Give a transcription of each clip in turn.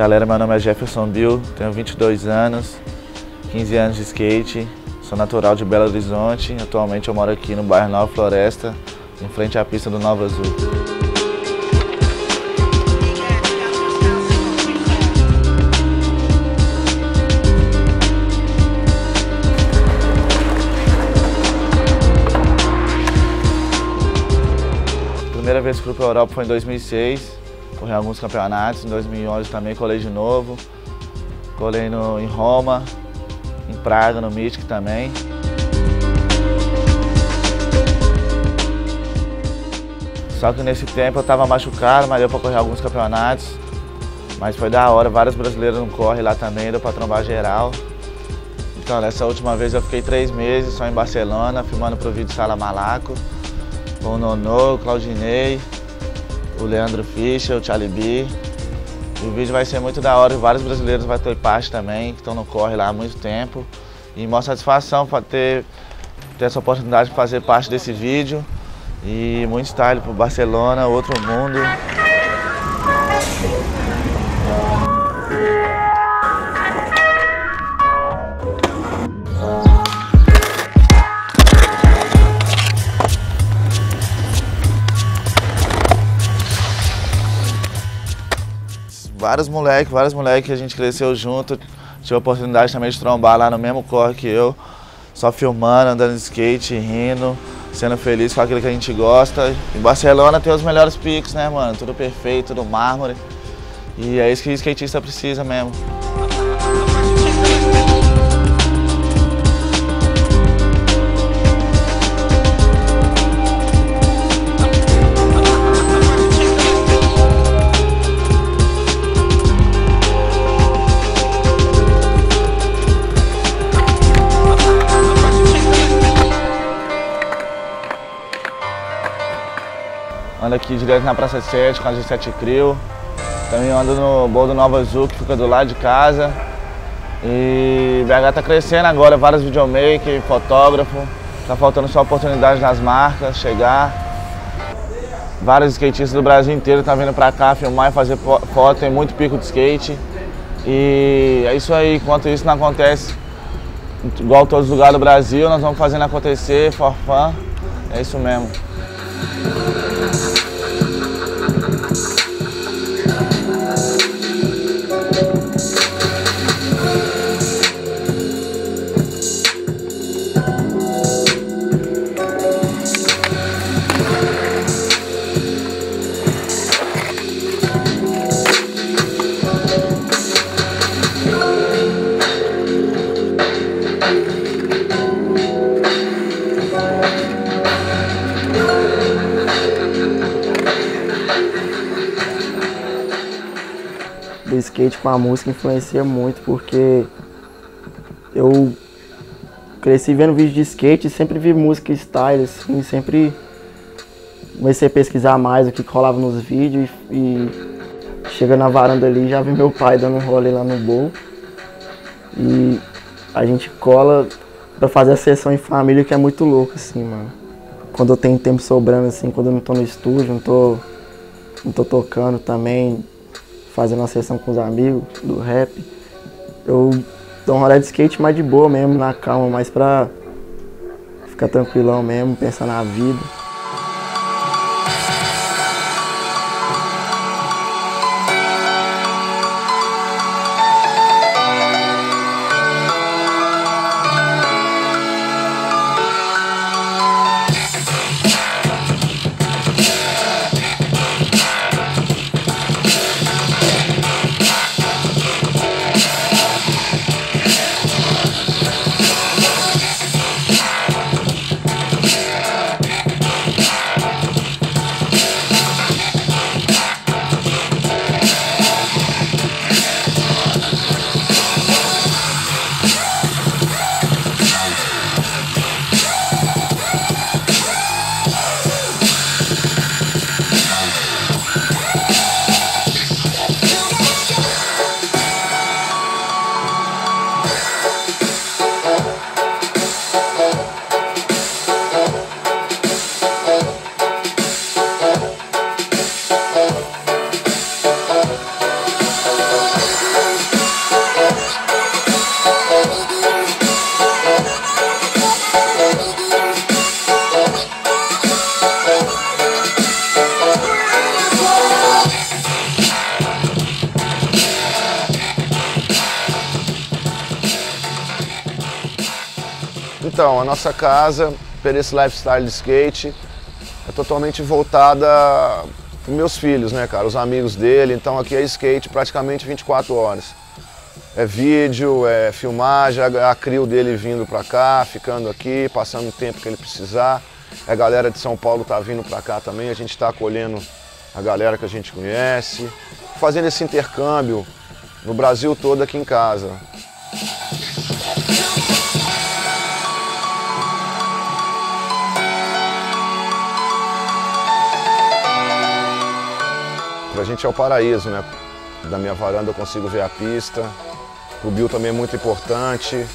galera, meu nome é Jefferson Bill, tenho 22 anos, 15 anos de skate, sou natural de Belo Horizonte, atualmente eu moro aqui no bairro Nova Floresta, em frente à pista do Nova Azul. A primeira vez que fui para a Europa foi em 2006, corri alguns campeonatos, em 2011 também colei de novo, colei no, em Roma, em Praga, no Mythic também. Só que nesse tempo eu estava machucado, mas deu para correr alguns campeonatos. Mas foi da hora, vários brasileiros não correm lá também, deu para trombar geral. Então nessa última vez eu fiquei três meses só em Barcelona, filmando para o vídeo Sala Malaco, com o Nonô, Claudinei, o Leandro Fischer, o Charlie B. E o vídeo vai ser muito da hora, vários brasileiros vão ter parte também, que estão no corre lá há muito tempo. E mó satisfação para ter, ter essa oportunidade de fazer parte desse vídeo. E muito style pro Barcelona, outro mundo. Vários moleques, vários moleques que a gente cresceu junto. Tive a oportunidade também de trombar lá no mesmo corre que eu, só filmando, andando de skate, rindo sendo feliz com aquilo que a gente gosta. Em Barcelona tem os melhores picos, né, mano? Tudo perfeito, tudo mármore. E é isso que o skatista precisa mesmo. Ando aqui direto na Praça 7 com a G7 Crio. Também ando no Bolo do Nova Azul, que fica do lado de casa. E BH tá crescendo agora, vários videomakers, fotógrafo. Tá faltando só oportunidade nas marcas, chegar. Vários skatistas do Brasil inteiro estão tá vindo pra cá filmar e fazer foto, tem muito pico de skate. E é isso aí, enquanto isso não acontece, igual todos os lugares do Brasil, nós vamos fazendo acontecer, for fun. É isso mesmo. Skate com a música influencia muito, porque eu cresci vendo vídeo de skate e sempre vi música style, assim, sempre comecei a pesquisar mais o que rolava nos vídeos e, e chega na varanda ali já vi meu pai dando um rolê lá no bowl. E a gente cola pra fazer a sessão em família que é muito louco, assim, mano. Quando eu tenho tempo sobrando, assim, quando eu não tô no estúdio, não tô, não tô tocando também, fazendo uma sessão com os amigos do rap, eu dou um rolê de skate mais de boa mesmo, na calma, mais pra ficar tranquilão mesmo, pensar na vida. Então, a nossa casa, por esse lifestyle de skate, é totalmente voltada para meus filhos, né, cara? Os amigos dele. Então aqui é skate praticamente 24 horas. É vídeo, é filmagem, a crio dele vindo pra cá, ficando aqui, passando o tempo que ele precisar. A galera de São Paulo tá vindo pra cá também, a gente está acolhendo a galera que a gente conhece, fazendo esse intercâmbio no Brasil todo aqui em casa. Gente é o paraíso, né? Da minha varanda eu consigo ver a pista. O Bill também é muito importante.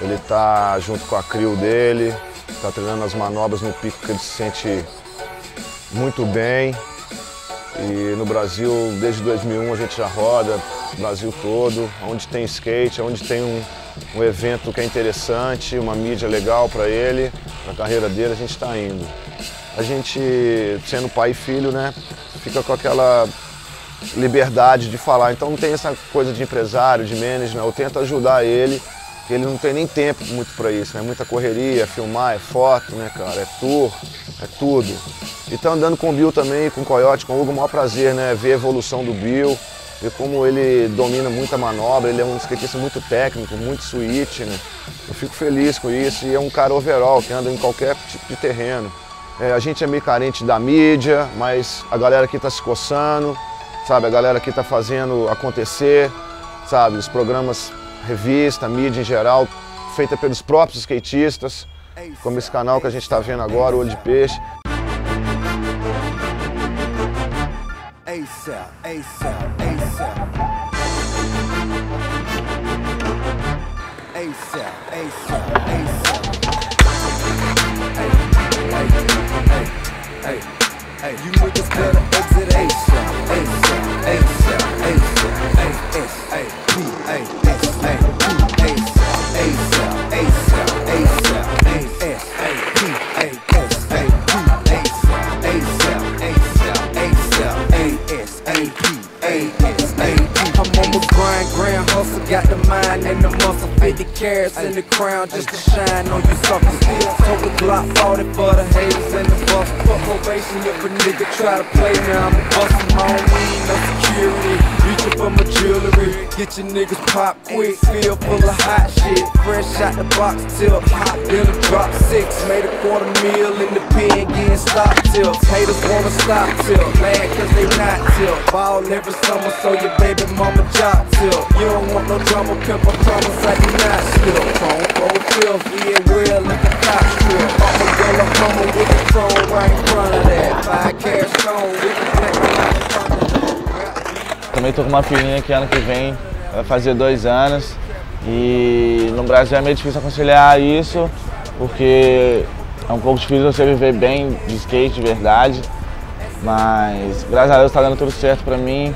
Ele tá junto com a crio dele, tá treinando as manobras no pico que ele se sente muito bem. E no Brasil, desde 2001, a gente já roda, Brasil todo, onde tem skate, onde tem um, um evento que é interessante, uma mídia legal para ele, para a carreira dele, a gente está indo. A gente, sendo pai e filho, né, fica com aquela liberdade de falar. Então não tem essa coisa de empresário, de manager, eu tento ajudar ele, que ele não tem nem tempo muito para isso, né? Muita correria, é filmar, é foto, né, cara? É tour, é tudo. Então andando com o Bill também, com o Coyote, com o Hugo, o maior prazer, né? Ver a evolução do Bill, ver como ele domina muita manobra, ele é um skatista muito técnico, muito switch, né? Eu fico feliz com isso e é um cara overall, que anda em qualquer tipo de terreno. É, a gente é meio carente da mídia, mas a galera aqui está se coçando, sabe? A galera aqui está fazendo acontecer, sabe? Os programas, revista, mídia em geral, feita pelos próprios skatistas, como esse canal que a gente está vendo agora, Olho de Peixe. ASAP, ASAP, ASAP. ASAP, ASAP, ASAP. Hey, hey, you niggas better exit ASAP, ASAP, ASAP, ASAP, ASAP, ASAP, ASAP, muscle, 50 carats in the crown just to shine on you suckers. Told the Glock 40 for the haters and the bust. Fuck probation if a nigga try to play now, I'ma bust him. I don't no security, reaching for my jewelry. Get your niggas pop quick, feel full of hot shit. Fresh out the box till hot, then a drop six. Made a quarter meal in the pen, getting stop tilts. Haters wanna stop till, mad cause they not till. Ball every summer, so your baby mama job till. You don't want no drama, pimp, I promise I do not spill. Chrome, gold filth, yeah, well, let the cops drill. I'ma a hummer with the throne right in front of that. Five cash stone with the black Também tô com uma filhinha que ano que vem vai fazer dois anos. E no Brasil é meio difícil conciliar isso, porque é um pouco difícil você viver bem de skate de verdade. Mas graças a Deus tá dando tudo certo pra mim,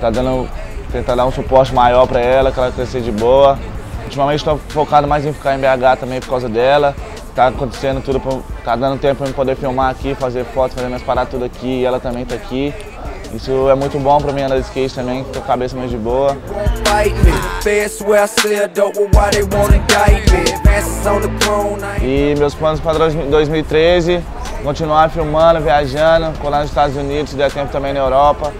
tá dando, tentar dar um suporte maior pra ela, que ela crescer de boa. Ultimamente estou focado mais em ficar em BH também por causa dela. Tá acontecendo tudo, pra, tá dando tempo pra eu poder filmar aqui, fazer fotos, fazer minhas paradas tudo aqui e ela também tá aqui. Isso é muito bom pra mim andar de skate também, com a cabeça mais de boa. E meus planos para 2013, continuar filmando, viajando, colar nos Estados Unidos, se der tempo também na Europa.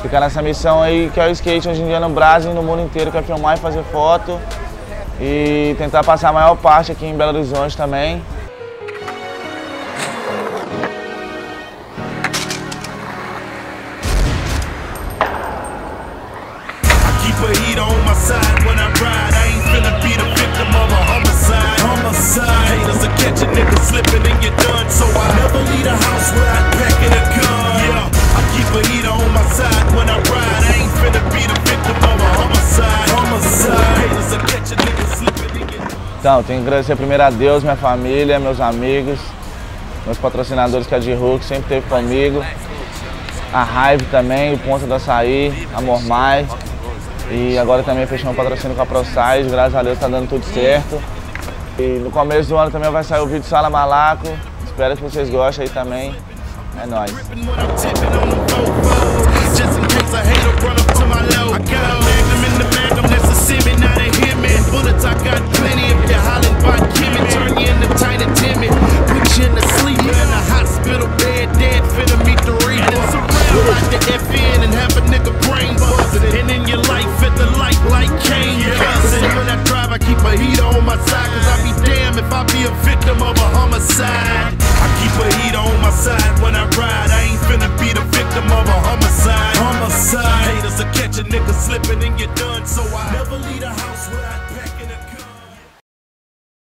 Ficar nessa missão aí que é o skate hoje em dia no Brasil e no mundo inteiro, que é filmar e fazer foto. E tentar passar a maior parte aqui em Belo Horizonte também. Então, tenho que agradecer primeiro a Deus, minha família, meus amigos, meus patrocinadores que é de Hulk, sempre esteve comigo. A Raive também, o Ponta do Açaí, a Mormai. E agora também fechei um patrocínio com a ProSize, graças a Deus está dando tudo certo. E no começo do ano também vai sair o vídeo Sala Malaco. Espero que vocês gostem aí também. É nóis. Bullets, I got plenty Keep you hollering by Kimmy, turn you into tight and. Put you in the sleep in a hospital bed, dead, finna meet the reaper. Surround like the FN and have a nigga